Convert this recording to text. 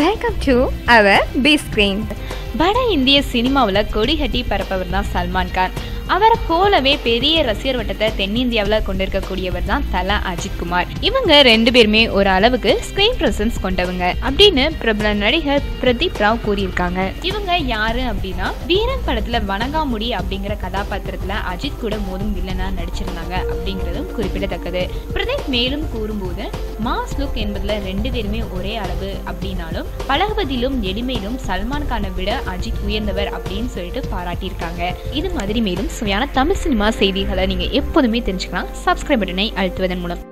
Welcome to our B screen வட இந்திய சினிமாவில் கொடிகட்டி பரப்பவர் தான் சல்மான் கான். அவரை போலவே பெரிய ரசிகர் வட்டத்தை தென்னிந்தியாவில் கொண்டிருக்கக்கூடியவர் தான் தலா அஜித் குமார். இவங்க ரெண்டு பேருமே ஒரு அளவுக்கு ஸ்கிரீன் பிரசன்ஸ் கொண்டவங்க அப்படின்னு பிரபல நடிகர் பிரதீப் ராவ் கூறியிருக்காங்க. இவங்க யாரு அப்படின்னா வீரன் படத்துல வணங்காமுடி அப்படிங்கிற கதாபாத்திரத்துல அஜித் கூட மோதும் வில்லனா நடிச்சிருந்தாங்க அப்படிங்கிறதும் குறிப்பிடத்தக்கது. பிரதீப் மேலும் கூறும்போது மாஸ் லுக் என்பதுல ரெண்டு பேருமே ஒரே அளவு அப்படின்னாலும் பழகுவதிலும் எளிமையிலும் சல்மான் கானை விட அஜித் உயர்ந்தவர் அப்படின்னு சொல்லிட்டு பாராட்டியிருக்காங்க. இது மாதிரி மேலும் சுவையான தமிழ் சினிமா செய்திகளை நீங்க எப்போதுமே தெரிஞ்சுக்கலாம். சப்ஸ்கிரைப் பட்டனை அழுத்துவதன் மூலம்.